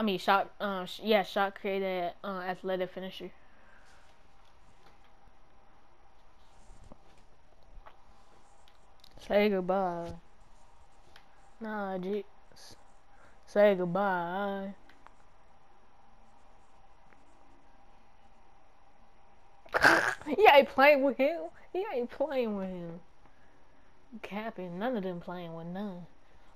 I mean, shot. Sh- yeah, shot created. Uh, athletic finisher. Say goodbye. Nah, G. Say goodbye. he ain't playing with him. He ain't playing with him. Capping. None of them playing with none.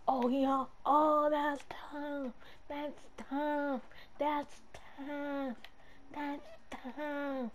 Oh, yeah. Oh, that's tough. That's tough. That's tough. That's tough.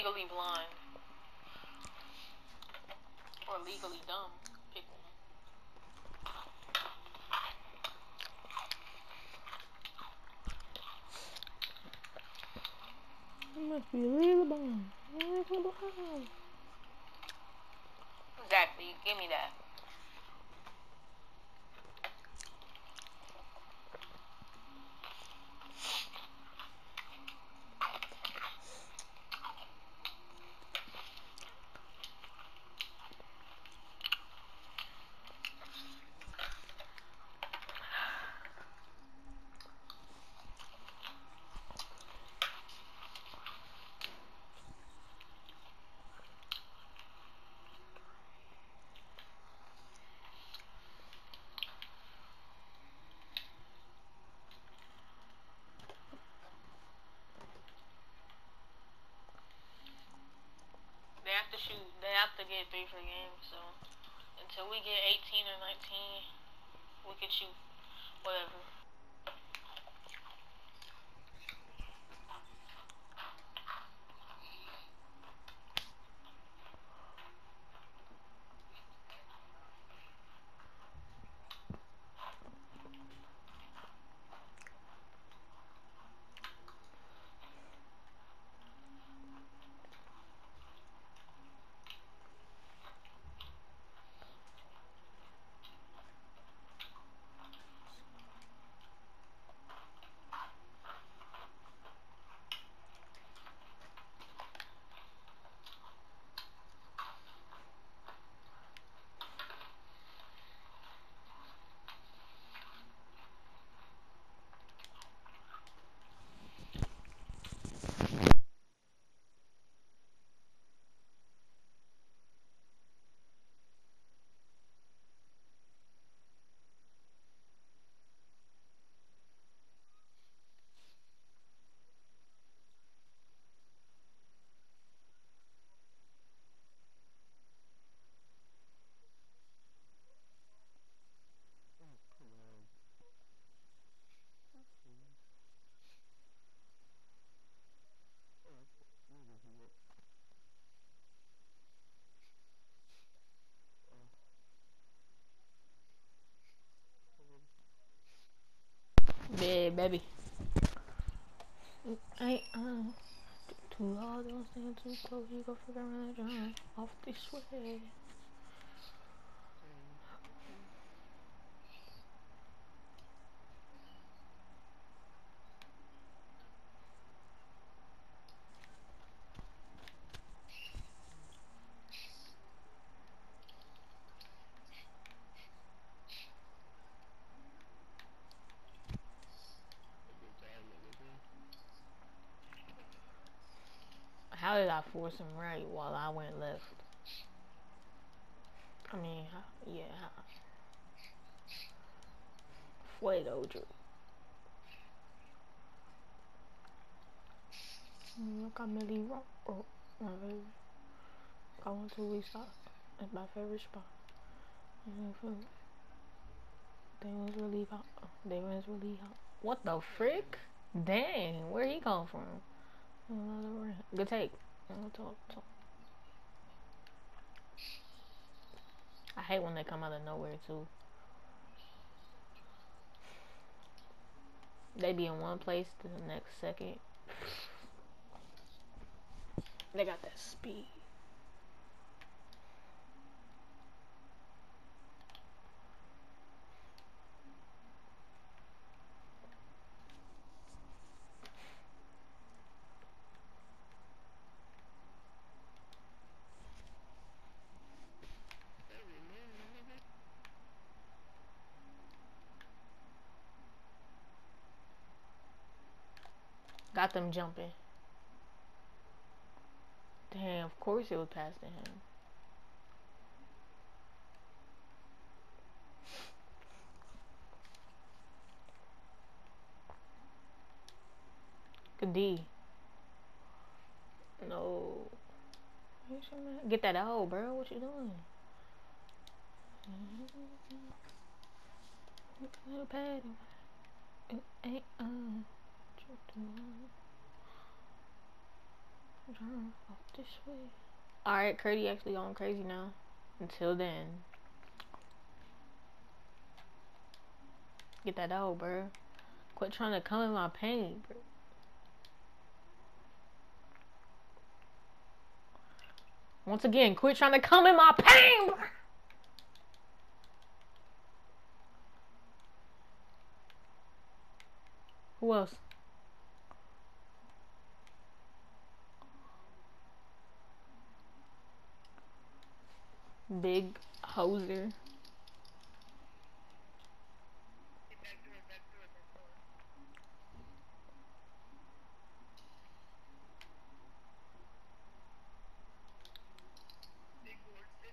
Legally blind. Or legally dumb. Pick one. must be legally blind. Legally blind. Exactly. Give me that. Get three free game, So until we get 18 or 19, we can shoot whatever. Baby. Ain't uh, too hard, don't stand too close. You go figure out off this way. I force him right while I went left? I mean, yeah. Fuego, Drew. Mm, Look, I'm really wrong. Oh, my favorite. I want to we stop. It's my favorite spot. They was really hot. They was really hot. What the frick? Dang, where he come from? Another Mm, talk. I hate when they come out of nowhere too. They be in one place the next second. They got that speed. Got them jumping. Damn, of course it was past to him. Good D. No. Get that out, bro. What you doing? Little. It ain't uh. Alright, Curdy actually going crazy now. Until then. Get that out, bro. Quit trying to come in my pain, bro. Once again, quit trying to come in my pain, bro. Who else? Big hoser.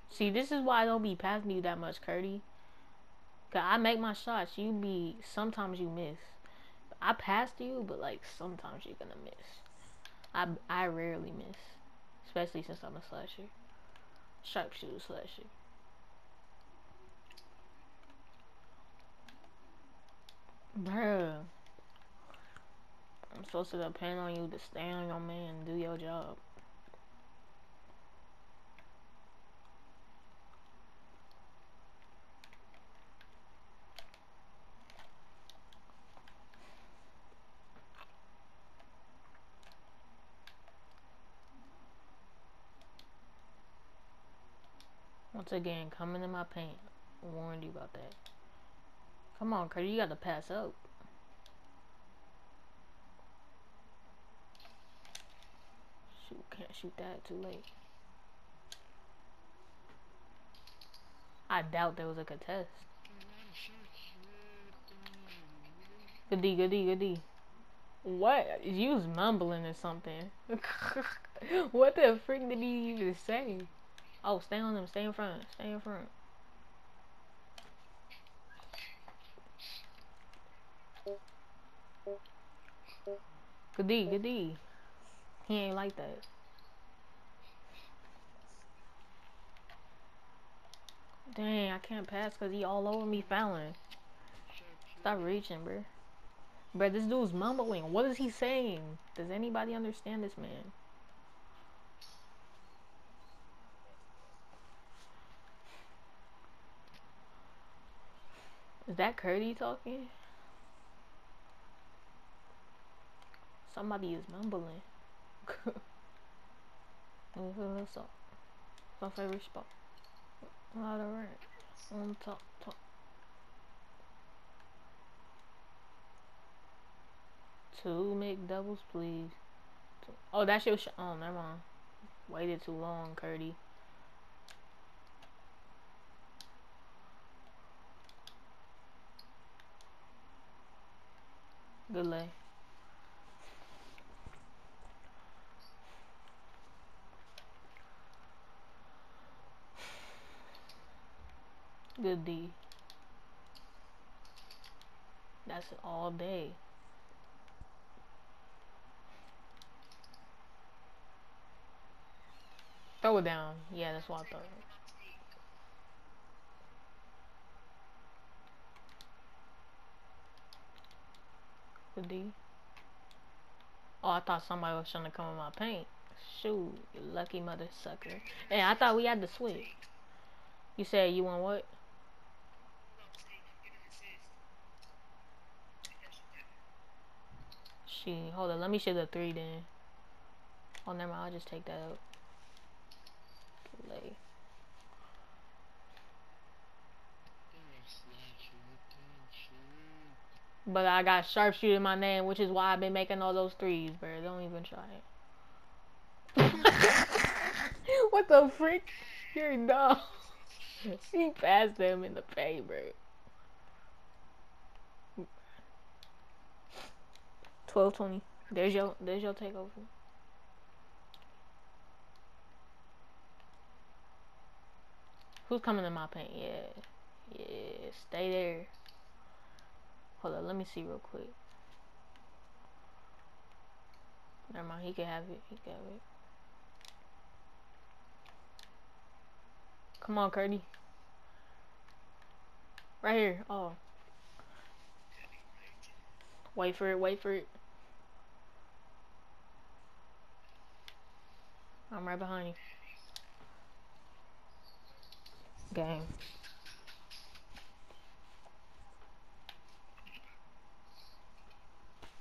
See, this is why I don't be passing you that much, Curdy. Cause I make my shots. You be sometimes you miss. I passed you, but like sometimes you're gonna miss. I I rarely miss, especially since I'm a slasher. Sharpshooter slasher. Bruh. I'm supposed to depend on you to stay on your man and do your job. Once again, coming in my paint. I warned you about that. Come on, Curdy, you gotta pass up. Shoot, can't shoot that, too late. I doubt there was a contest. Good D, good D, good What? You was mumbling or something. what the freak did he even say? Oh, stay on them. Stay in front. Stay in front. Good D, good D. He ain't like that. Dang, I can't pass because he all over me fouling. Stop reaching, bro. Bro, this dude's mumbling. What is he saying? Does anybody understand this man? Is that Curdy talking? Somebody is mumbling. What's up? My favorite spot. A lot of rank. On top, top. Two McDoubles, please. Two. Oh, that shit was. oh, never mind. Waited too long, Curdy. Good lay. Good D. That's all day. Throw it down. Yeah, that's what I thought. D. Oh, I thought somebody was trying to come in my paint. Shoot, you lucky mother sucker. Hey, I thought we had to switch. You said you want what? She, hold on, let me shoot the three then. Oh, never mind, I'll just take that out. Lay. But I got sharpshooter in my name, which is why I've been making all those threes, bro. Don't even try it. what the freak? You're dumb. she passed them in the pay, bro. Twelve twenty. There's your there's your takeover. Who's coming in my paint? Yeah. Yeah, stay there. Hold on, let me see real quick. Never mind, he can have it. He can have it. Come on, Curdy. Right here. Oh. Wait for it, wait for it. I'm right behind you. Game.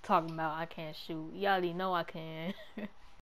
Talking about I can't shoot. Y'all already know I can.